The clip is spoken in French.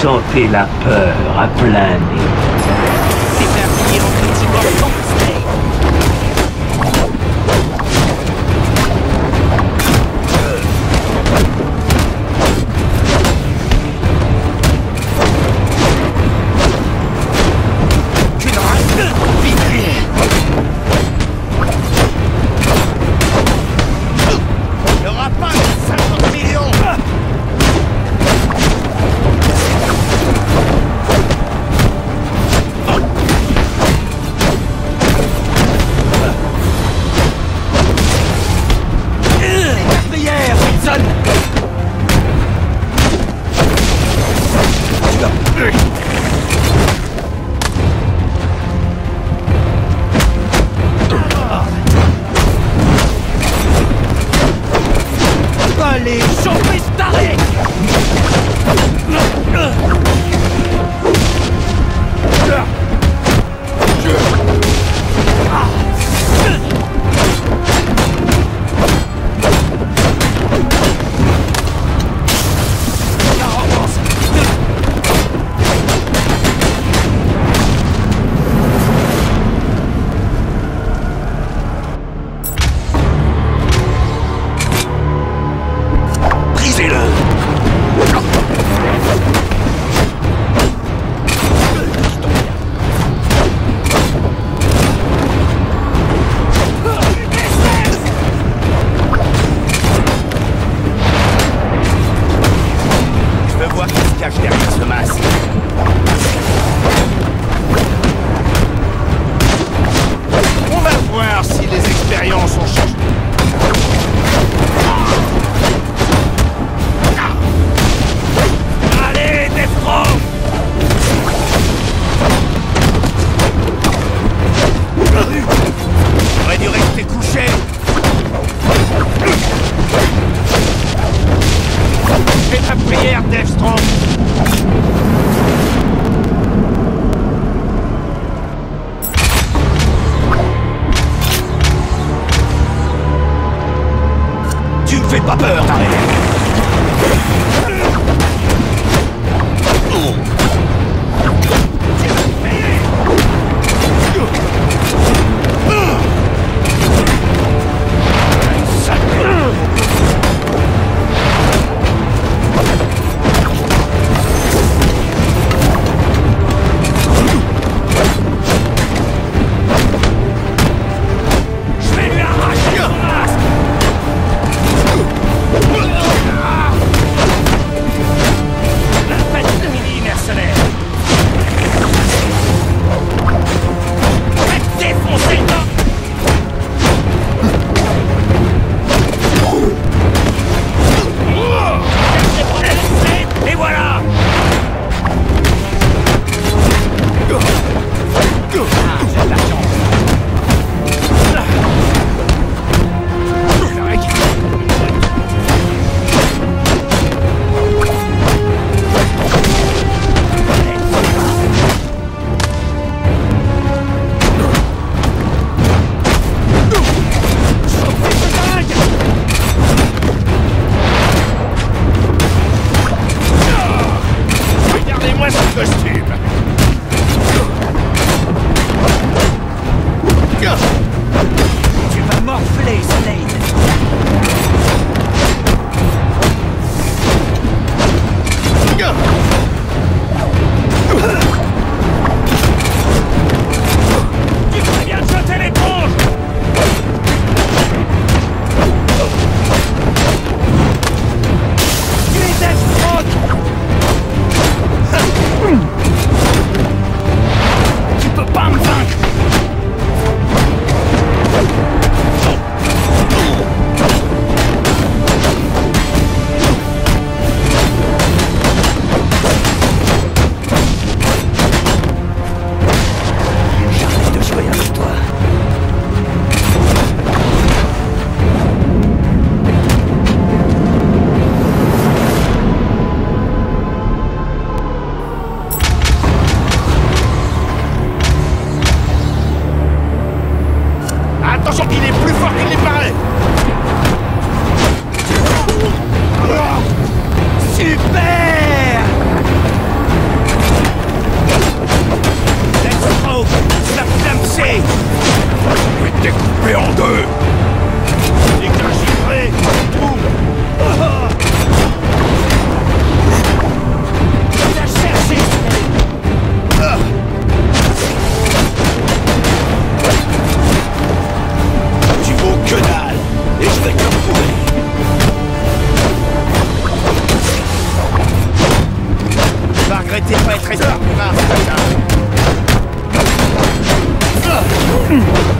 sentez la peur à plein nez. Hey! Regretter de pas être resté plus